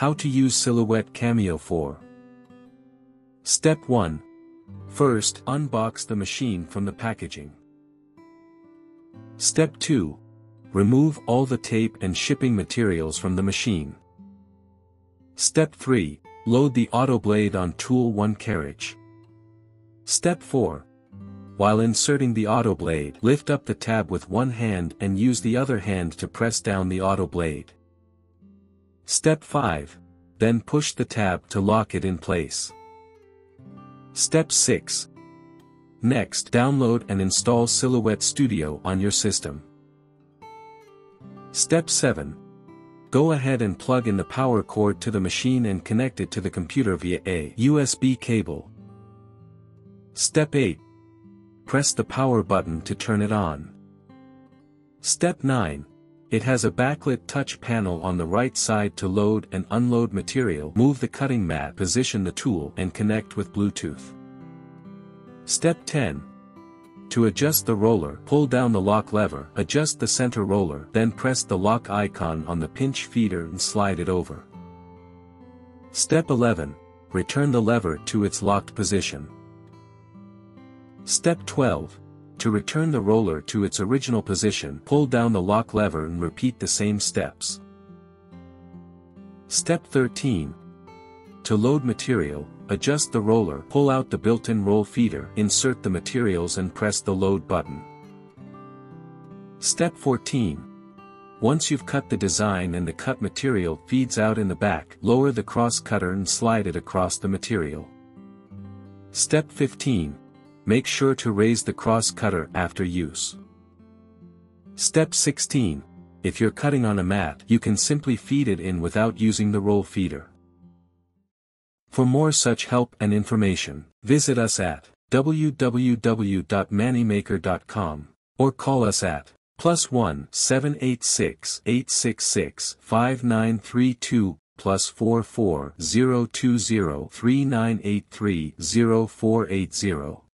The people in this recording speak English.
How to use Silhouette Cameo 4. Step 1. First, unbox the machine from the packaging. Step 2. Remove all the tape and shipping materials from the machine. Step 3. Load the auto blade on tool 1 carriage. Step 4. While inserting the auto blade, lift up the tab with one hand and use the other hand to press down the auto blade. Step 5. Then push the tab to lock it in place. Step 6. Next, download and install Silhouette Studio on your system. Step 7. Go ahead and plug in the power cord to the machine and connect it to the computer via a USB cable. Step 8. Press the power button to turn it on. Step 9. It has a backlit touch panel on the right side to load and unload material. Move the cutting mat, position the tool and connect with Bluetooth. Step 10. To adjust the roller, pull down the lock lever, adjust the center roller, then press the lock icon on the pinch feeder and slide it over. Step 11. Return the lever to its locked position. Step 12. To return the roller to its original position, pull down the lock lever and repeat the same steps. Step 13. To load material, adjust the roller, pull out the built-in roll feeder, insert the materials and press the load button. Step 14. Once you've cut the design and the cut material feeds out in the back, lower the cross cutter and slide it across the material. Step 15. Make sure to raise the cross cutter after use. Step 16. If you're cutting on a mat, you can simply feed it in without using the roll feeder. For more such help and information, visit us at www.mannymaker.com or call us at plus 1 786 866 5932 plus 44 020 3983 0480.